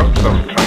drop some.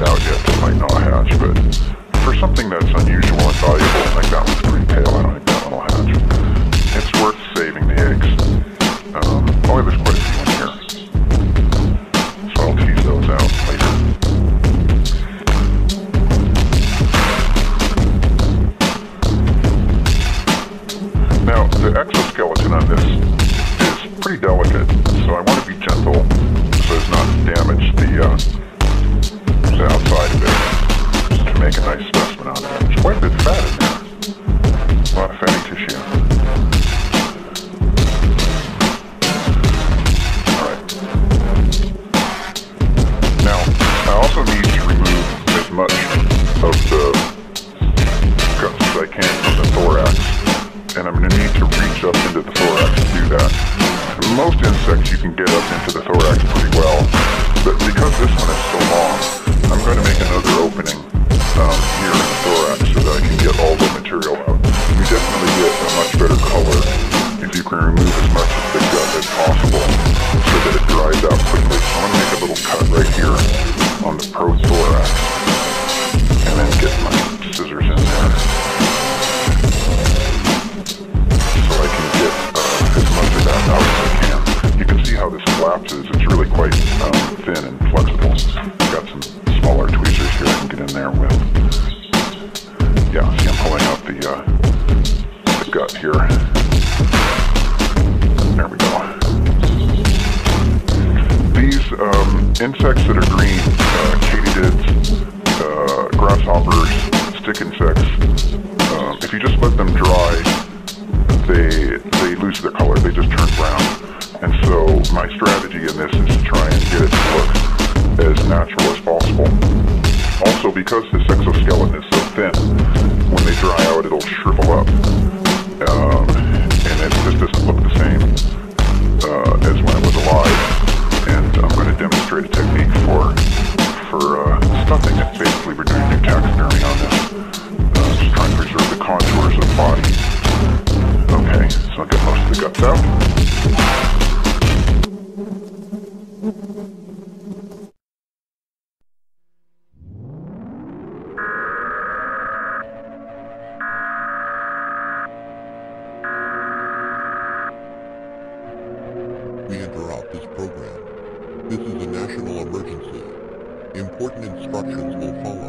Dried out yet. That might not hatch, but for something that's unusual and valuable, like that one's pretty pale, I don't think that one will hatch. It's worth saving the eggs. Um, oh, there's quite a few in here. So I'll tease those out later. Now, the exoskeleton on this is pretty delicate, so I want to be gentle so as not to damage the, uh, the outside of it to make a nice specimen out of it. There's quite a bit of fat in there. A lot of fatty tissue. Alright. Now, I also need to remove as much of the guts as I can from the thorax, and I'm going to need to reach up into the thorax to do that. Most insects you can get up into the thorax pretty well, but because this one is so long, um, insects that are green, uh, katydids, uh, grasshoppers, stick insects, um, if you just let them dry, they they lose their color. They just turn brown. And so my strategy in this is to try and get it to look as natural as possible. Also, because this exoskeleton is so thin, when they dry out, it'll shrivel up, um, instructions will follow.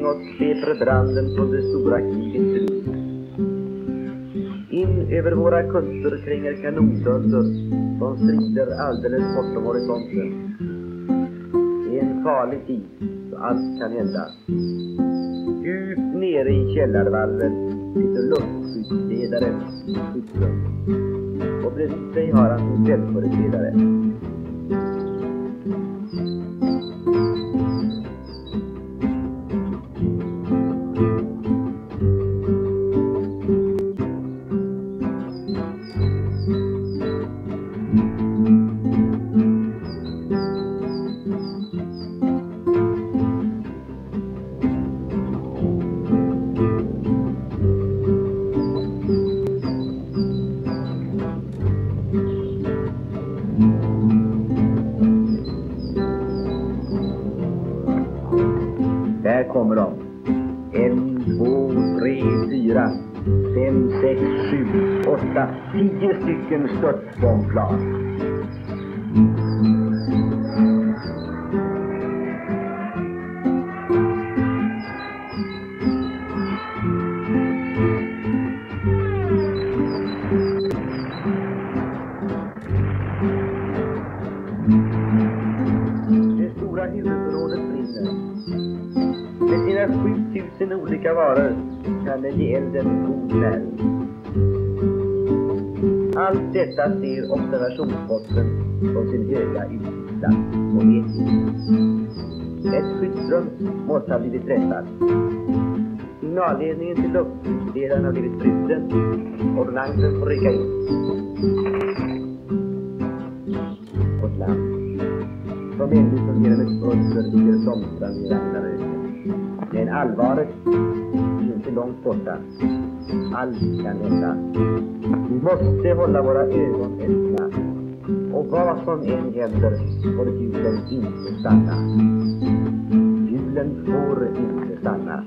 Omkring oss sveper branden från det stora krigets slut. In över våra kuster kränger kanondunder som strider alldeles bortom horisonten. Det är en farlig tid, så allt kan hända. Djupt nere i källarvalvet sitter luftskyddsledaren i skyddsrum. Och bredvid sig har han sin ställföreträdare. Tio stycken störtbombplan. Det stora huvudförrådet brinner. Med sina 7000 olika varor kan den ge elden god näring. Detta ser observationsposten från sin höga utsiktsplats och vet inte. Ett skyddsrum måste ha blivit träffat. Signalledningen till luftledaren har blivit bruten. Ordonnansen får rycka in. Vårt land som ännu fungerar med ett under ligger blomstrande i Ragnaröken. Men allvaret är långt borta. Allt kan hända. Vi måste hålla våra ögon öppna. Och vad som än händer får julen inte stanna. Julen får inte stanna.